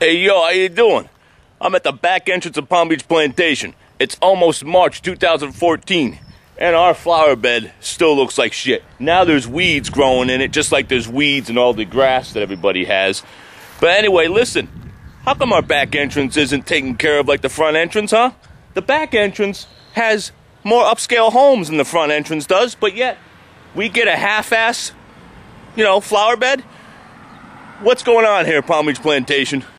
Hey, yo, how you doing? I'm at the back entrance of Palm Beach Plantation. It's almost March 2014, and our flower bed still looks like shit. Now there's weeds growing in it, just like there's weeds in all the grass that everybody has. But anyway, listen, how come our back entrance isn't taken care of like the front entrance, huh? The back entrance has more upscale homes than the front entrance does, but yet we get a half-ass, you know, flower bed. What's going on here, Palm Beach Plantation?